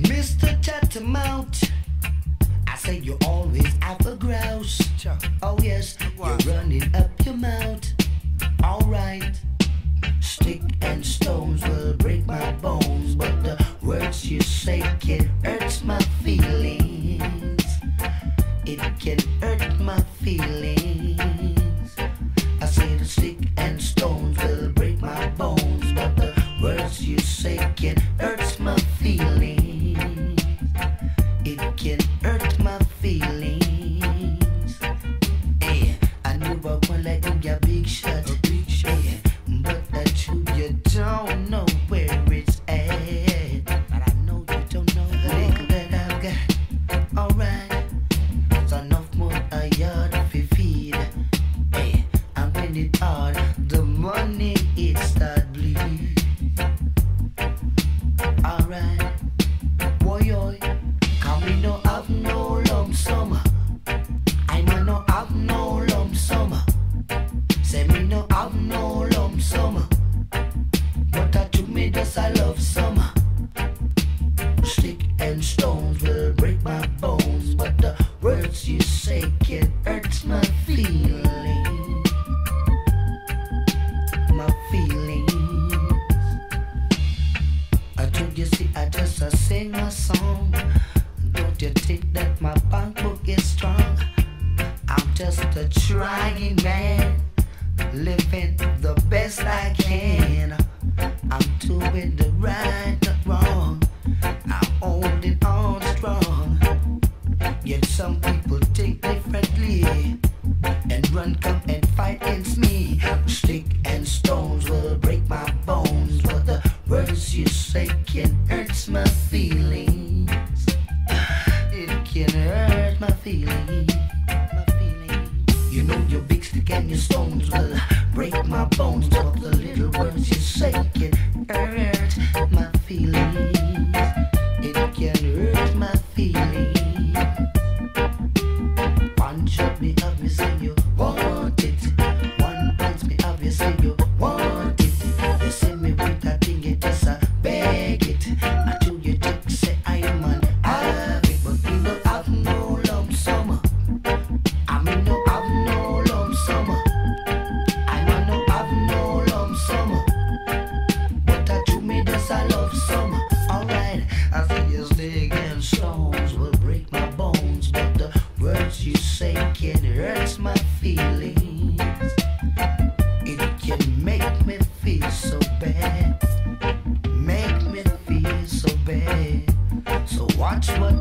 Mr. Chattermouth, I say you're always out grouse. Oh yes, you're running up your mouth. All right. Stick and stones will break my bones, but the words you say can hurt my feelings. It can hurt my feelings. song. Don't you think that my backbone is strong? I'm just a trying man, living the best I can. I'm doing the right, the wrong. I'm holding on strong. Yet some people think differently and run, come and fight against me. Stick and stones will break my bones, but the words you say can hurt my feelings. your stones will break my bones.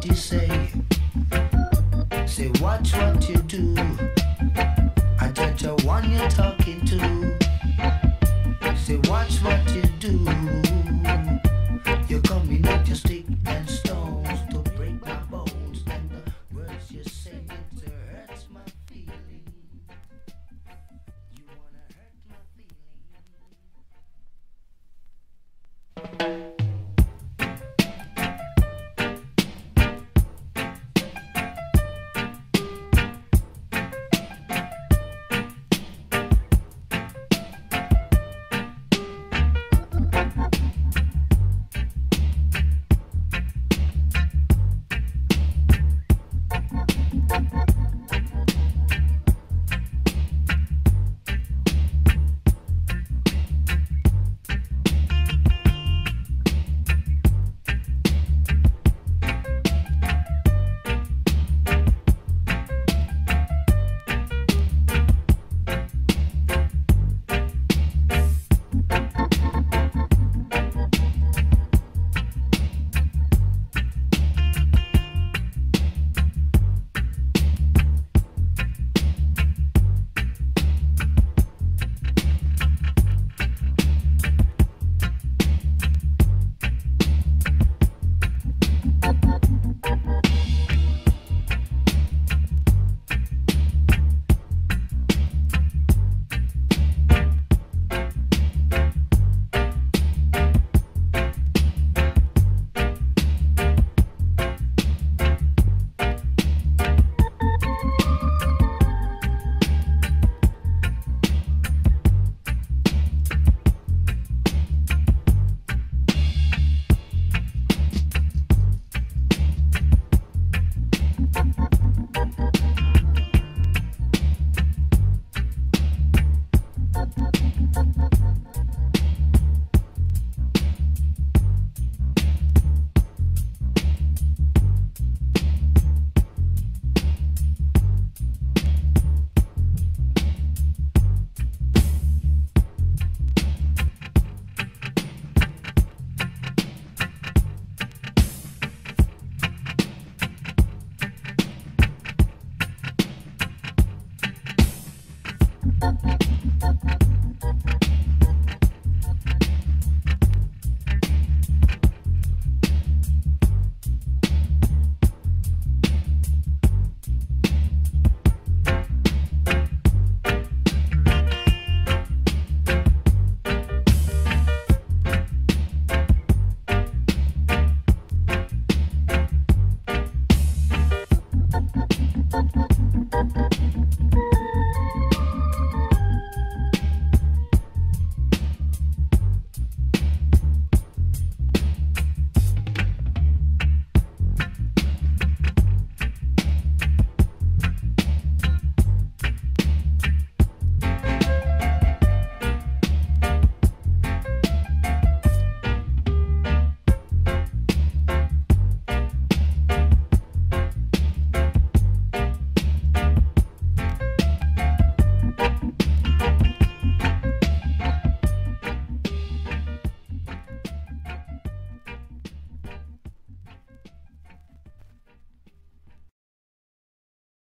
what say. Say, watch what you do. I judge the one you're talking to. Say, watch what you do.